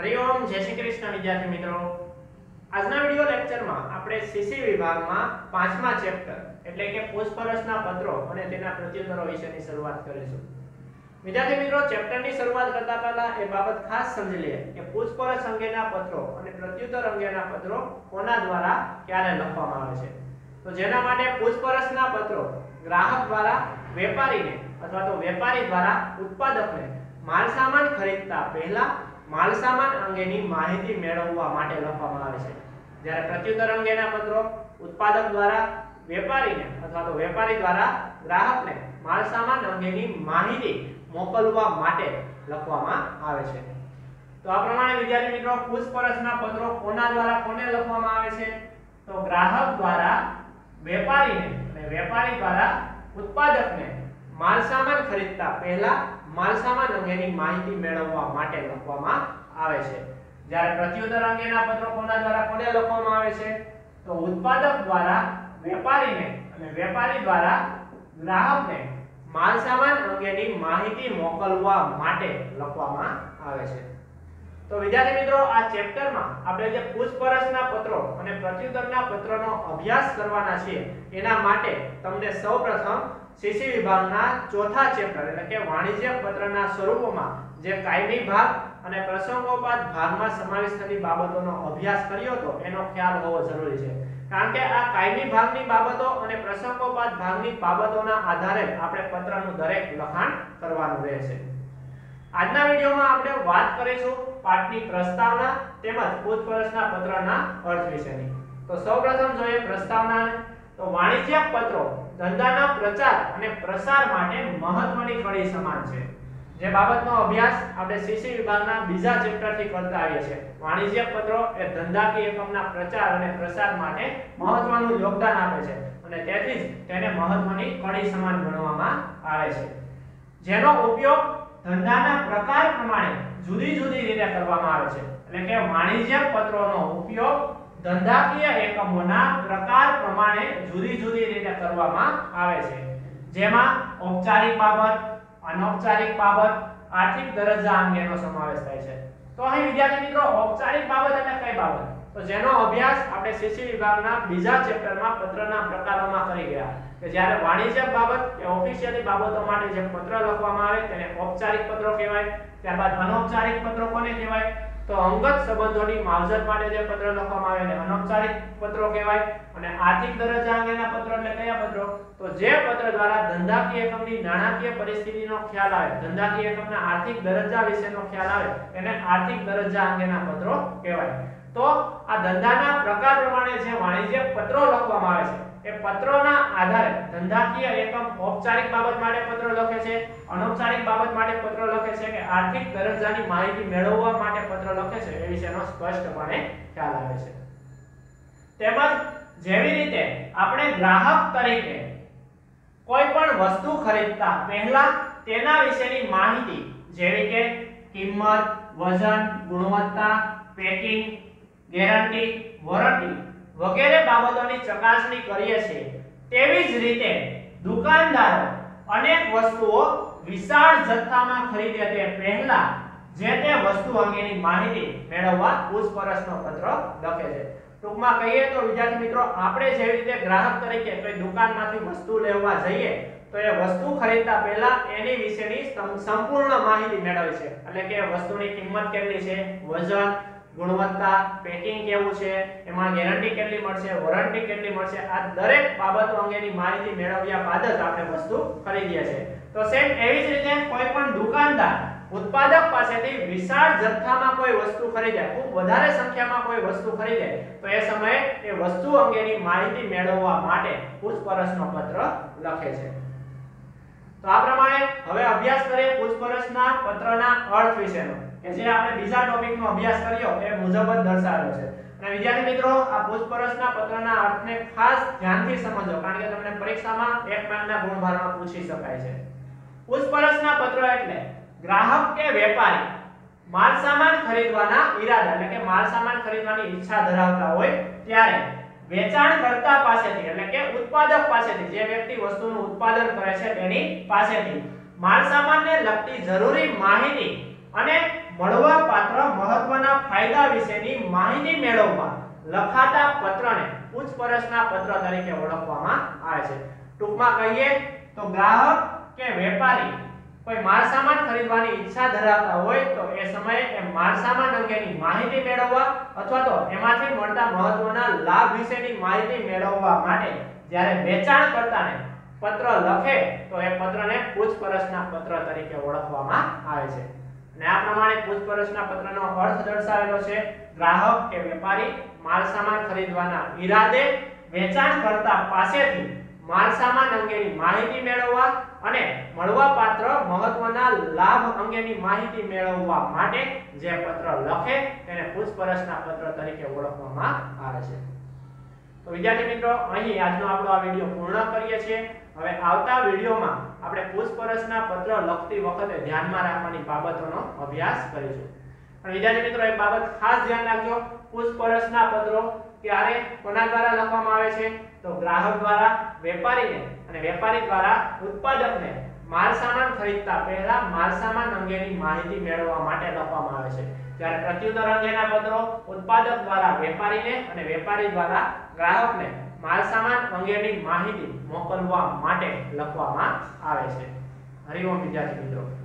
હરિઓમ જય શ્રી કૃષ્ણ વિદ્યાર્થી મિત્રો. આજના વિડિયો લેક્ચરમાં આપણે સીસી વિભાગમાં પાંચમા ચેપ્ટર એટલે કે પૂછપરછના પત્રો અને તેના પ્રત્યુત્તરો વિશેની શરૂઆત કરીશું. વિદ્યાર્થી મિત્રો ચેપ્ટરની શરૂઆત કરતા પહેલા એ બાબત ખાસ સમજી લઈએ કે પૂછપરછ અંગેના પત્રો અને પ્રત્યુત્તર અંગેના પત્રો કોના દ્વારા ક્યારે લખવામાં આવે છે. તો જેના માટે પૂછપરછના પત્રો ગ્રાહક દ્વારા વેપારીને અથવા તો વેપારી દ્વારા ઉત્પાદકને માલ સામાન ખરીદતા પહેલા માલ સામાન અંગેની માહિતી મેળવવા માટે લખવામાં આવે છે. જ્યારે પ્રત્યુત્તર અંગેના પત્રો ઉત્પાદક દ્વારા વેપારીને અથવા તો વેપારી દ્વારા ગ્રાહકને માલ સામાન અંગેની માહિતી મોકલવા માટે લખવામાં આવે છે. તો આ પ્રમાણે વિદ્યાર્થી મિત્રો પૂછપરછના પત્રો કોના દ્વારા કોને લખવામાં આવે છે? તો ગ્રાહક દ્વારા વેપારીને અને વેપારી દ્વારા ઉત્પાદકને માલ સામાન ખરીદતા પહેલા માલ સામાન અંગેની માહિતી મેળવવા માટે લખવામાં આવે છે. જ્યારે પ્રત્યુત્તર અંગેના પત્રો કોના દ્વારા કોને લખવામાં આવે છે, તો ઉત્પાદક દ્વારા વેપારીને અને વેપારી દ્વારા ગ્રાહકને માલસામાન અંગેની માહિતી મોકલવા માટે લખવામાં આવે છે. તો વિદ્યાર્થી મિત્રો, આ ચેપ્ટરમાં આપણે જે પૂછપરછના પત્રો અને પ્રત્યુત્તરના પત્રનો અભ્યાસ કરવાના છીએ, એના માટે તમને સૌપ્રથમ સીસી વિભાગના ચોથા ચેપ્ટર એટલે કે વાણિજ્ય પત્રના સ્વરૂપોમાં જે કાયમી ભાગ અને પ્રસંગોપાત ભાગમાં સમાવેશ થતી બાબતોનો અભ્યાસ કર્યો હતો, એનો ખ્યાલ હોવો જરૂરી છે. કારણ કે આ કાયમી ભાગની બાબતો અને પ્રસંગોપાત ભાગની બાબતોના આધારે આપણે પત્રનું દરેક લખાણ કરવાનું રહેશે. આજના વિડીયોમાં આપણે વાત કરીશું પાઠની પ્રસ્તાવના તેમજ પૂછપરછના પત્રના અર્થ વિશેની. તો સૌપ્રથમ જોઈએ પ્રસ્તાવના તો વાણિજ્ય પત્રો ધંધાના પ્રચાર અને પ્રસાર માટે મહત્વની કડી સમાન છે. જે બાબતનો અભ્યાસ આપણે સીસી વિભાગના બીજા ચેપ્ટરથી કરતા આવીએ છીએ. વાણિજ્ય પત્રો એ ધંધાકીય એકમના પ્રચાર અને પ્રસાર માટે મહત્વનું યોગદાન આપે છે અને તેથી જ તેને મહત્વની કડી સમાન ગણવામાં આવે છે. જેનો ઉપયોગ ધંધાના પ્રકાર પ્રમાણે જુદી જુદી રીતે કરવામાં આવે છે. એટલે કે વાણિજ્ય પત્રોનો ઉપયોગ ધંધાકીય એકમોના પ્રકાર પ્રમાણે જુદી જુદી રીતે કરવામાં આવે છે. જેમાં ઔપચારિક બાબત, અનૌપચારિક બાબત, આર્થિક દરજ્જા અંગેનો સમાવેશ થાય છે. તો અહીં વિદ્યાર્થી મિત્રો, ઔપચારિક બાબત એટલે કઈ બાબત? તો જેનો અભ્યાસ આપણે સીસી વિભાગના બીજા ચેપ્ટરમાં પત્રના પ્રકારોમાં કરી ગયા. કે જ્યારે વાણિજ્ય બાબત કે ઓફિશિયલી બાબતો માટે જે પત્ર લખવામાં આવે તેને ઔપચારિક પત્રો કહેવાય, ત્યારબાદ અનૌપચારિક પત્રો કોને કહેવાય? તો અંગત સંબંધોની માવજત માટે જે પત્ર લખવામાં આવે એને અનૌપચારિક પત્રો કહેવાય. અને આર્થિક દરજ્જા અંગેના પત્રો એટલે કયા પત્રો? તો જે પત્ર દ્વારા ધંધાકીય એકમની નાણાકીય પરિસ્થિતિનો ખ્યાલ આવે, ધંધાકીય એકમના આર્થિક દરજ્જા વિશેનો ખ્યાલ આવે, એને આર્થિક દરજ્જા અંગેના પત્રો કહેવાય. તો આ ધંધાના પ્રકાર પ્રમાણે જે વાણિજ્ય પત્રો લખવામાં આવે છે, એ પત્રોના આધારે ધંધાકીય એકમ ઔપચારિક બાબત માટે પત્ર લખે છે, અનૌપચારિક બાબત માટે પત્ર લખે છે કે આર્થિક દરજ્જાની માહિતી મેળવવા માટે પત્ર લખે છે, એ વિશેનો સ્પષ્ટપણે ખ્યાલ આવે છે. તેમજ જેવી રીતે આપણે ગ્રાહક તરીકે કોઈ પણ વસ્તુ ખરીદતા પહેલા તેના વિશેની માહિતી જેવી કે કિંમત, વજન, ગુણવત્તા, પેકિંગ ગેરંટી, વોરંટી વગેરે બાબતોની ચકાસણી કરીએ છીએ. તેવી જ રીતે દુકાનદારો અનેક વસ્તુઓ વિશાળ જથ્થામાં ખરીદે તે પહેલા જે તે વસ્તુ અંગેની માહિતી મેળવવા પૂછપરછનો પત્ર લખે છે. ટૂંકમાં કહીએ તો, વિદ્યાર્થી મિત્રો, આપણે જેવી રીતે ગ્રાહક તરીકે કોઈ દુકાનમાંથી વસ્તુ લેવા જઈએ, તો એ વસ્તુ ખરીદતા પહેલા એની વિશેની સંપૂર્ણ માહિતી મેળવે છે. એટલે કે વસ્તુની કિંમત કેટલી છે? વજન ગુણવત્તા પેકિંગ કેવું છે, એમાં ગેરંટી કેટલી મળશે વોરંટી કેટલી મળશે, આ દરેક બાબતો અંગેની માહિતી મેળવ્યા બાદ જ આપણે વસ્તુ ખરીદીએ છીએ. તો સેમ એવી જ રીતે કોઈ પણ દુકાનદાર ઉત્પાદક પાસેથી વિશાળ જથ્થામાં કોઈ વસ્તુ ખરીદે, ખૂબ વધારે સંખ્યામાં કોઈ વસ્તુ ખરીદે, તો એ સમયે એ વસ્તુ અંગેની માહિતી મેળવવા માટે પૂછપરછનો પત્ર લખે છે. તો આ પ્રમાણે હવે અભ્યાસ કરીએ પૂછપરછના પત્રના અર્થ વિશેનો, કે જે આપણે બીજા ટોપિકનો અભ્યાસ કર્યો એ મુજબ જ દર્શાવેલો છે. અને વિદ્યાર્થી મિત્રો, આ પૂછપરછના પત્રના અર્થને ખાસ ધ્યાનથી સમજો, કારણ કે તમને પરીક્ષામાં એક માર્કના ગુણભારમાં પૂછી શકાય છે. પૂછપરછના પત્ર એટલે ગ્રાહક કે વેપારી માલ સામાન ખરીદવાના ઈરાદા, એટલે કે માલ સામાન ખરીદવાની ઈચ્છા ધરાવતા હોય ત્યારે વેચાણકર્તા પાસેથી, એટલે કે ઉત્પાદક પાસેથી, જે વ્યક્તિ વસ્તુનું ઉત્પાદન કરે છે તેની પાસેથી. માલ સામાનને લગતી જરૂરી માહિતી અને મળવાપાત્ર મહત્વના ફાયદા વિશેની માહિતી મેળવવા લખાતા પત્રને પૂછપરછના પત્ર તરીકે ઓળખવામાં આવે છે. ટૂંકમાં કહીએ તો ગ્રાહક કે વેપારી કોઈ માલ સામાન ખરીદવાની ઈચ્છા ધરાવતા હોય તો એ સમયે એ માલ સામાન અંગેની માહિતી મેળવવા અથવા તો એમાંથી મળતા મહત્વના લાભ વિશેની માહિતી મેળવવા માટે જ્યારે વેચાણ કરતાને પત્ર લખે, તો એ પત્રને પૂછપરછના પત્ર તરીકે ઓળખવામાં આવે છે. અને આ પ્રમાણે પૂછપરછના પત્રનો અર્થ દર્શાવેલો છે, ગ્રાહક કે વેપારી માલ સામાન ખરીદવાના ઈરાદે વેચાણ કરતા પાસેથી માલસામાન અંગેની માહિતી મેળવવા અને મળવાપાત્ર મહત્વના લાભ અંગેની માહિતી મેળવવા માટે જે પત્ર લખે તેને પૂછપરછના પત્ર તરીકે ઓળખવામાં આવે છે. તો વિદ્યાર્થી મિત્રો, અહીં આજનો આપણો આ વિડિયો પૂર્ણ કરીએ છીએ. હવે આવતા વિડિયોમાં આપણે પૂછપરછના પત્ર લખતી વખતે ધ્યાનમાં રાખવાની બાબતોનો અભ્યાસ કરીશું. પણ વિદ્યાર્થી મિત્રો, એક બાબત ખાસ ધ્યાન રાખજો. પૂછપરછના પત્રો ક્યારે કોના દ્વારા લખવામાં આવે છે? તો ગ્રાહક દ્વારા, વેપારીને અને વેપારી દ્વારા ઉત્પાદકને માલ સામાન ખરીદતા પહેલા માલ સામાન અંગેની માહિતી મેળવવા માટે લખવામાં આવે છે. જ્યારે પ્રત્યુત્તર અંગેના પત્રો ઉત્પાદક દ્વારા વેપારીને અને વેપારી દ્વારા ગ્રાહકને માલ સામાન અંગેની માહિતી મોકલવા માટે લખવામાં આવે છે. હરિઓમ વિદ્યાર્થી મિત્રો.